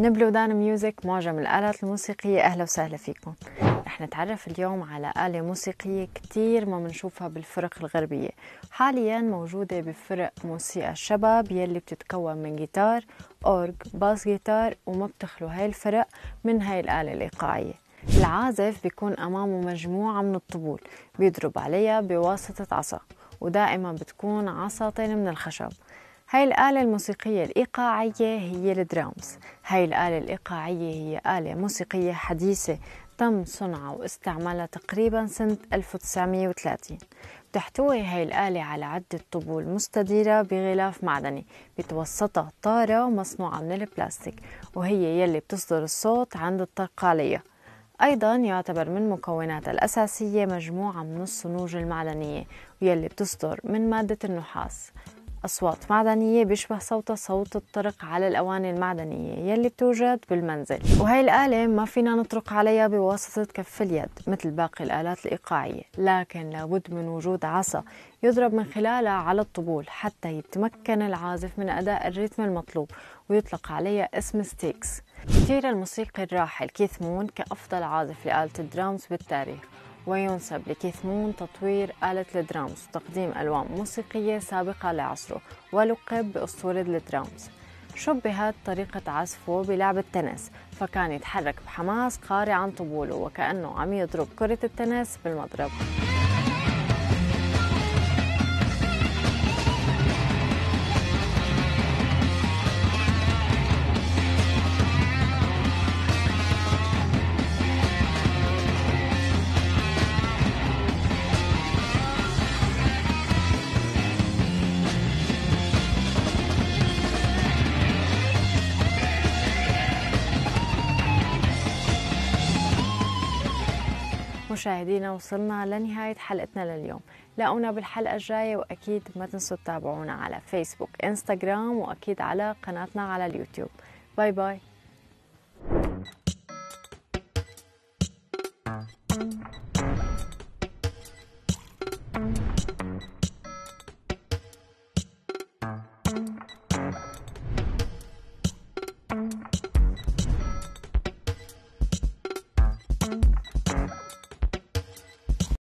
من بلودان ميوزك معجم الآلات الموسيقية أهلا وسهلا فيكم. رح نتعرف اليوم على آلة موسيقية كتير ما بنشوفها بالفرق الغربية. حاليا موجودة بفرق موسيقى الشباب يلي بتتكون من جيتار أورج bass guitar وما بتخلو هاي الفرق من هاي الآلة الإيقاعية. العازف بيكون أمامه مجموعة من الطبول بيضرب عليها بواسطة عصا ودائما بتكون عصاتين من الخشب. هاي الآلة الموسيقية الإيقاعية هي الدرامز هاي الآلة الإيقاعية هي آلة موسيقية حديثة تم صنعها واستعمالها تقريبا سنة 1930 بتحتوي هاي الآلة على عدة طبول مستديرة بغلاف معدني. بتوسطها طارة مصنوعة من البلاستيك وهي يلي بتصدر الصوت عند الطرق عليها. أيضا يعتبر من مكوناتها الأساسية مجموعة من الصنوج المعدنية ويلي بتصدر من مادة النحاس. أصوات معدنية بيشبه صوتها صوت الطرق على الأواني المعدنية يلي بتوجد بالمنزل. وهي الآلة ما فينا نطرق عليها بواسطة كف اليد مثل باقي الآلات الإيقاعية لكن لابد من وجود عصا يضرب من خلالها على الطبول حتى يتمكن العازف من أداء الريتم المطلوب ويطلق عليها اسم sticks. اختير الموسيقي الراحل كيث مون كأفضل عازف لآلة الدرامز بالتاريخ. وينسب لكيث مون تطوير آلة الدرامز وتقديم ألوان موسيقية سابقة لعصره ولقب بأسطورة الدرامز. شبهت طريقة عزفه بلعب التنس فكان يتحرك بحماس قاري عن طبوله وكأنه عم يضرب كرة التنس بالمضرب. مشاهدينا وصلنا لنهاية حلقتنا لليوم. لاقونا بالحلقة الجاية وأكيد ما تنسوا تتابعونا على فيسبوك إنستغرام وأكيد على قناتنا على اليوتيوب. bye bye.